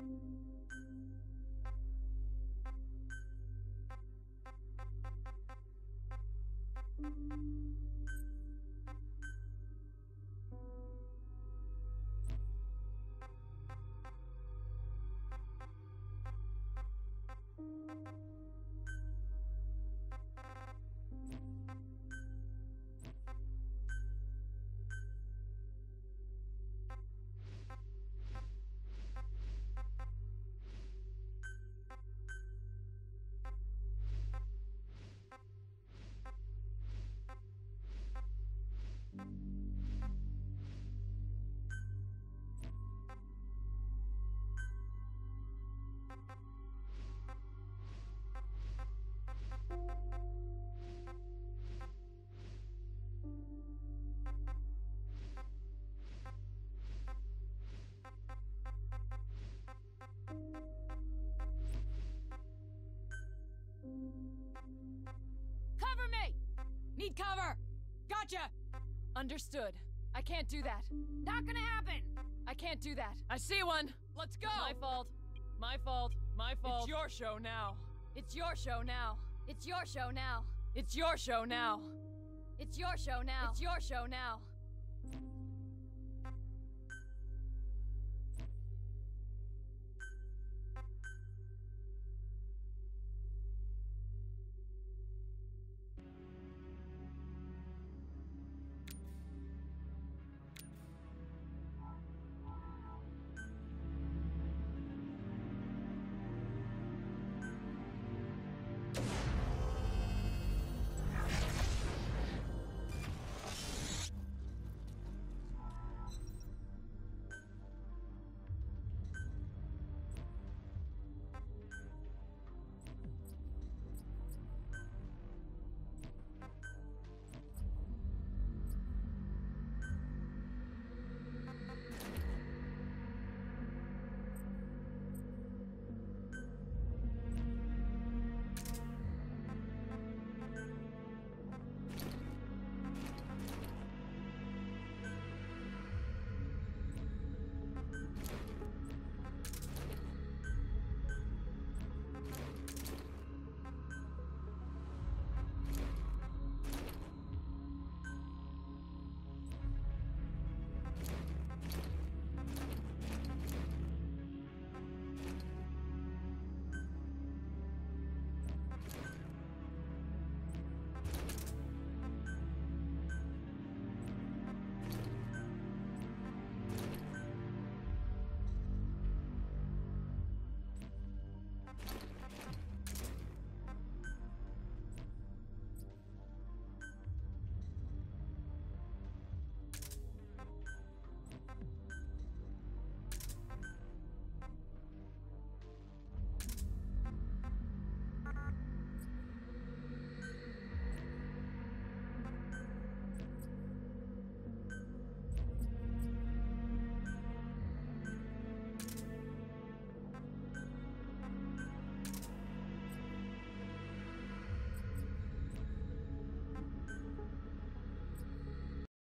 Cover me! Need cover! Gotcha! Understood. I can't do that. Not gonna happen! I can't do that. I see one! Let's go! My fault. My fault. My fault. It's your show now. It's your show now. It's your show now. It's your show now. It's your show now. It's your show now.